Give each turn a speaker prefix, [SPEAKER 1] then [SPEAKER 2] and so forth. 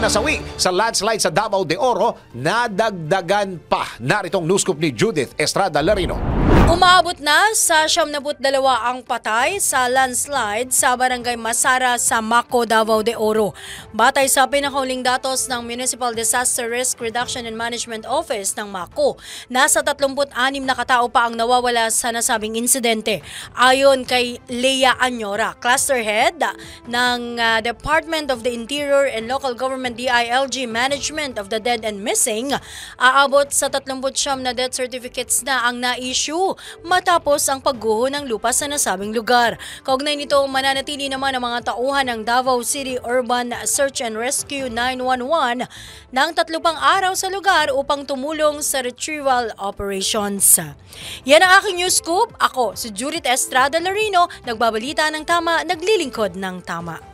[SPEAKER 1] nasawi sa landslide sa Davao de Oro, nadagdagan pa. Naritong news scoop ni Judith Estrada Larino.
[SPEAKER 2] Umabot na sa 72 ang patay sa landslide sa barangay Masara sa Mako, Davao de Oro. Batay sa pinakauling datos ng Municipal Disaster Risk Reduction and Management Office ng Mako, nasa 36 na katao pa ang nawawala sa nasabing insidente. Ayon kay Leia Anyora, cluster head ng uh, Department of the Interior and Local Government DILG Management of the Dead and Missing, aabot sa 39 na death certificates na ang na-issue matapos ang pagguho ng lupa sa nasabing lugar. Kaugnay nito, mananatili naman ang mga tauhan ng Davao City Urban Search and Rescue 911 ng tatlo pang araw sa lugar upang tumulong sa retrieval operations. Yan ang aking news scoop. Ako, si Judith Estrada Larino, nagbabalita ng tama, naglilingkod ng tama.